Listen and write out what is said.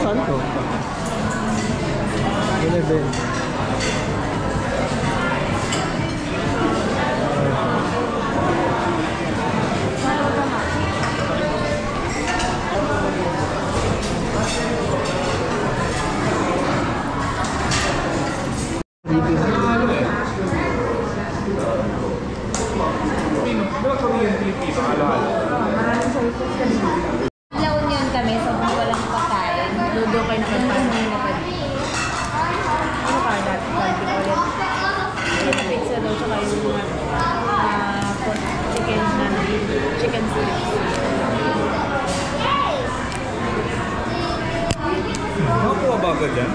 Saan to? 11 La Union kami, so kung walang pagkain, ludo kayo na magpasok na pa Ano ka dati? Dati ka ulit. Yung pizza daw, tsaka yung chicken na chicken strips. Nakakuha ba agad yan?